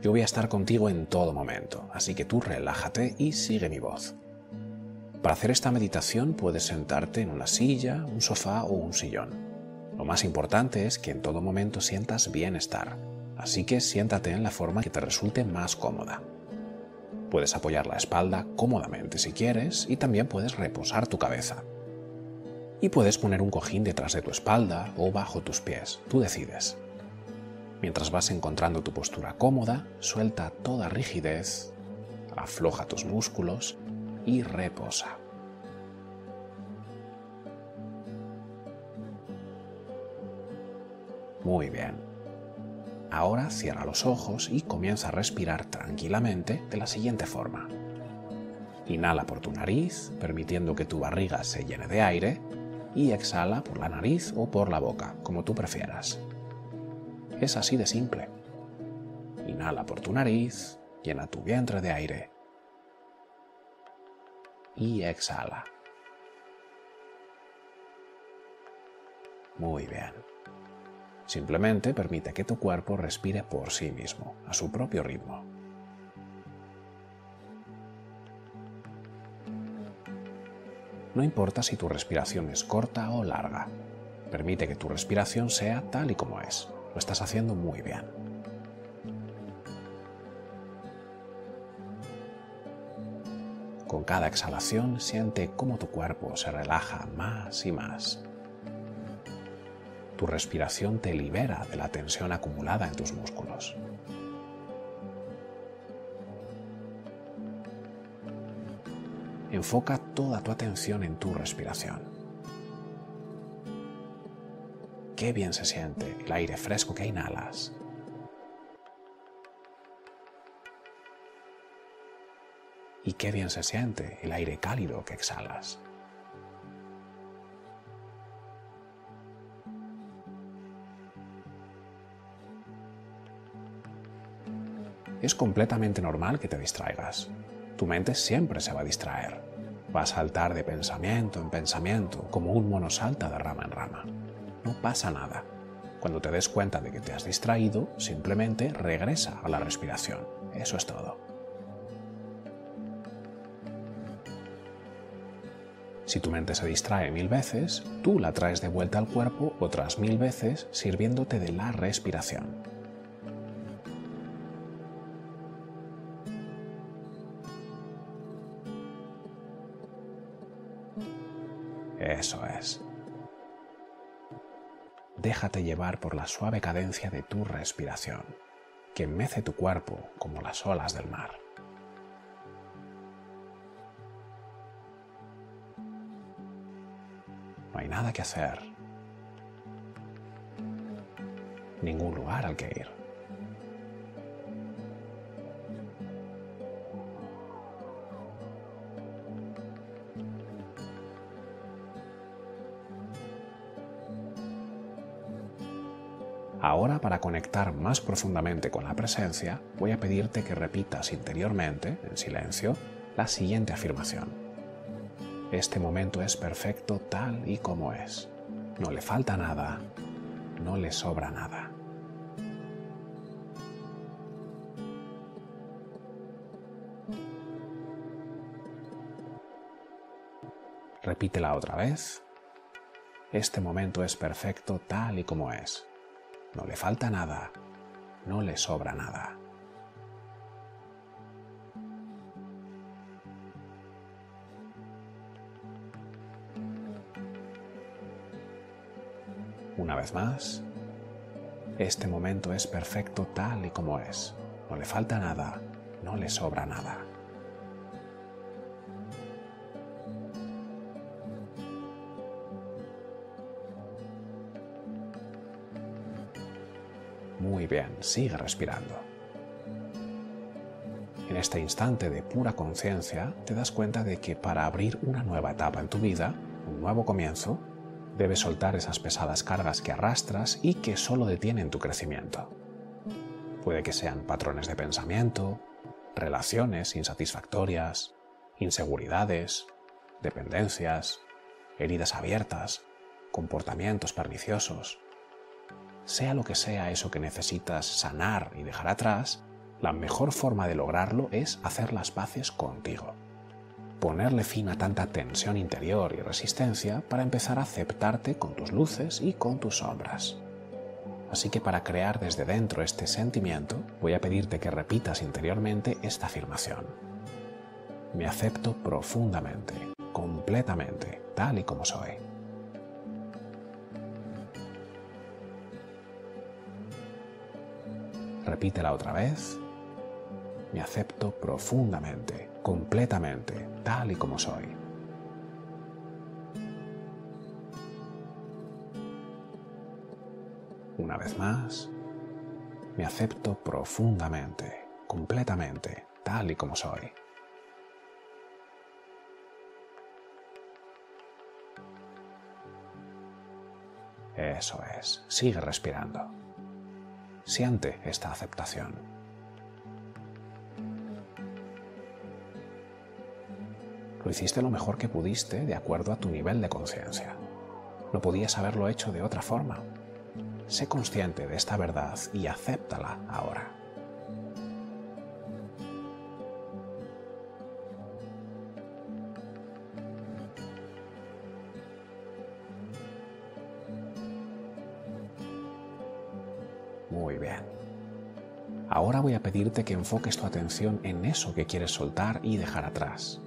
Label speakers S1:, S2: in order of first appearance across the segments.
S1: Yo voy a estar contigo en todo momento, así que tú relájate y sigue mi voz. Para hacer esta meditación puedes sentarte en una silla, un sofá o un sillón. Lo más importante es que en todo momento sientas bienestar, así que siéntate en la forma que te resulte más cómoda. Puedes apoyar la espalda cómodamente si quieres y también puedes reposar tu cabeza. Y puedes poner un cojín detrás de tu espalda o bajo tus pies, tú decides. Mientras vas encontrando tu postura cómoda, suelta toda rigidez, afloja tus músculos y reposa. Muy bien. Ahora cierra los ojos y comienza a respirar tranquilamente de la siguiente forma. Inhala por tu nariz, permitiendo que tu barriga se llene de aire, y exhala por la nariz o por la boca, como tú prefieras. Es así de simple. Inhala por tu nariz, llena tu vientre de aire y exhala. Muy bien. Simplemente permite que tu cuerpo respire por sí mismo, a su propio ritmo. No importa si tu respiración es corta o larga. Permite que tu respiración sea tal y como es. Lo estás haciendo muy bien. Con cada exhalación siente cómo tu cuerpo se relaja más y más. Tu respiración te libera de la tensión acumulada en tus músculos. Enfoca toda tu atención en tu respiración. Qué bien se siente el aire fresco que inhalas y qué bien se siente el aire cálido que exhalas. Es completamente normal que te distraigas. Tu mente siempre se va a distraer. Va a saltar de pensamiento en pensamiento, como un mono salta de rama en rama. No pasa nada. Cuando te des cuenta de que te has distraído, simplemente regresa a la respiración. Eso es todo. Si tu mente se distrae mil veces, tú la traes de vuelta al cuerpo otras mil veces sirviéndote de la respiración. Eso es. Déjate llevar por la suave cadencia de tu respiración, que mece tu cuerpo como las olas del mar. No hay nada que hacer. Ningún lugar al que ir. Ahora, para conectar más profundamente con la presencia, voy a pedirte que repitas interiormente, en silencio, la siguiente afirmación. Este momento es perfecto tal y como es. No le falta nada, no le sobra nada. Repítela otra vez. Este momento es perfecto tal y como es. No le falta nada, no le sobra nada. Una vez más, este momento es perfecto tal y como es. No le falta nada, no le sobra nada. Muy bien, sigue respirando. En este instante de pura conciencia te das cuenta de que para abrir una nueva etapa en tu vida, un nuevo comienzo, Debes soltar esas pesadas cargas que arrastras y que solo detienen tu crecimiento. Puede que sean patrones de pensamiento, relaciones insatisfactorias, inseguridades, dependencias, heridas abiertas, comportamientos perniciosos. Sea lo que sea eso que necesitas sanar y dejar atrás, La mejor forma de lograrlo es hacer las paces contigo. Ponerle fin a tanta tensión interior y resistencia para empezar a aceptarte con tus luces y con tus sombras. Así que para crear desde dentro este sentimiento, voy a pedirte que repitas interiormente esta afirmación. Me acepto profundamente, completamente, tal y como soy. Repítela otra vez. Me acepto profundamente, completamente, tal y como soy. Una vez más, me acepto profundamente, completamente, tal y como soy. Eso es, sigue respirando. Siente esta aceptación. Lo hiciste lo mejor que pudiste de acuerdo a tu nivel de conciencia. No podías haberlo hecho de otra forma. Sé consciente de esta verdad y acéptala ahora. Ahora voy a pedirte que enfoques tu atención en eso que quieres soltar y dejar atrás.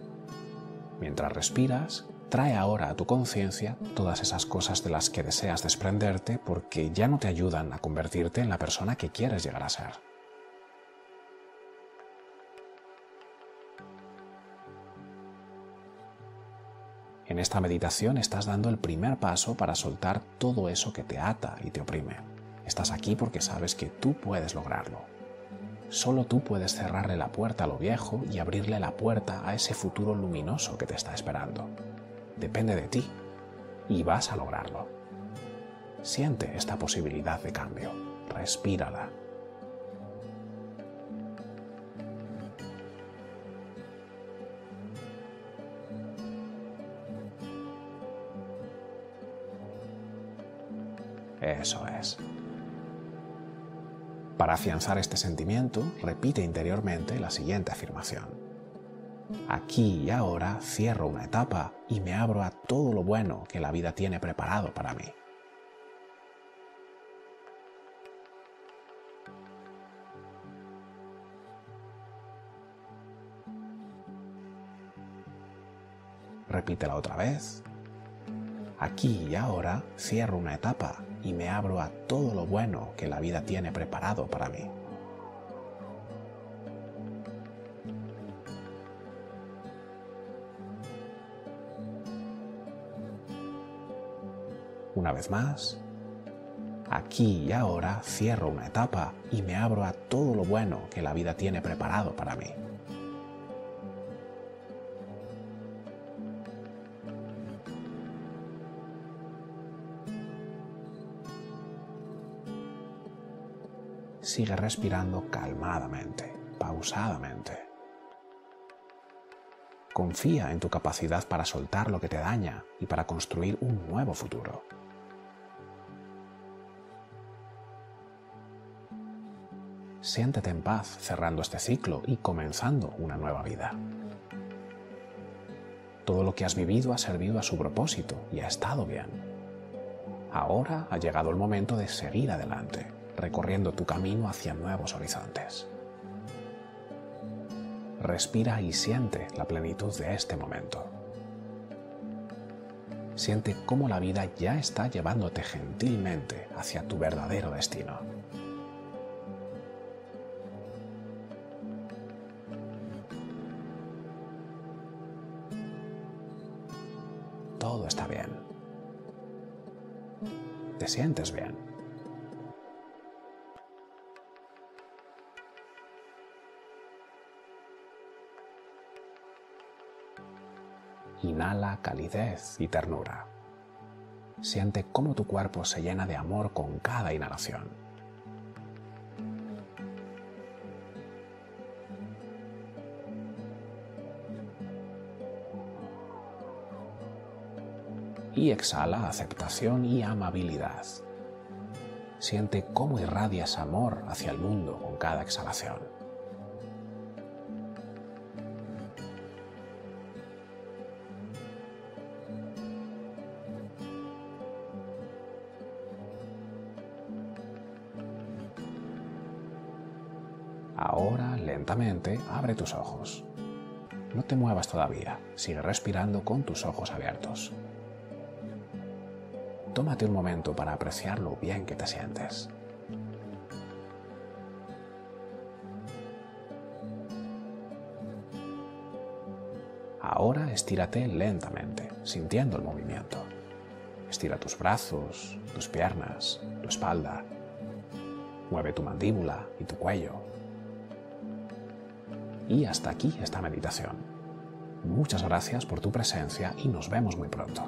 S1: Mientras respiras, trae ahora a tu conciencia todas esas cosas de las que deseas desprenderte porque ya no te ayudan a convertirte en la persona que quieres llegar a ser. En esta meditación estás dando el primer paso para soltar todo eso que te ata y te oprime. Estás aquí porque sabes que tú puedes lograrlo. Solo tú puedes cerrarle la puerta a lo viejo y abrirle la puerta a ese futuro luminoso que te está esperando. Depende de ti y vas a lograrlo. Siente esta posibilidad de cambio. Respírala. Eso es. Para afianzar este sentimiento, repite interiormente la siguiente afirmación. Aquí y ahora cierro una etapa y me abro a todo lo bueno que la vida tiene preparado para mí. Repítela otra vez. Aquí y ahora cierro una etapa y me abro a todo lo bueno que la vida tiene preparado para mí. Una vez más, aquí y ahora cierro una etapa y me abro a todo lo bueno que la vida tiene preparado para mí. Sigue respirando calmadamente, pausadamente. Confía en tu capacidad para soltar lo que te daña y para construir un nuevo futuro. Siéntete en paz cerrando este ciclo y comenzando una nueva vida. Todo lo que has vivido ha servido a su propósito y ha estado bien. Ahora ha llegado el momento de seguir adelante recorriendo tu camino hacia nuevos horizontes. Respira y siente la plenitud de este momento. Siente cómo la vida ya está llevándote gentilmente hacia tu verdadero destino. Todo está bien. Te sientes bien. Inhala calidez y ternura. Siente cómo tu cuerpo se llena de amor con cada inhalación. Y exhala aceptación y amabilidad. Siente cómo irradias amor hacia el mundo con cada exhalación. Lentamente, abre tus ojos. No te muevas todavía, sigue respirando con tus ojos abiertos. Tómate un momento para apreciar lo bien que te sientes. Ahora estírate lentamente, sintiendo el movimiento. Estira tus brazos, tus piernas, tu espalda. Mueve tu mandíbula y tu cuello. Y hasta aquí esta meditación. Muchas gracias por tu presencia y nos vemos muy pronto.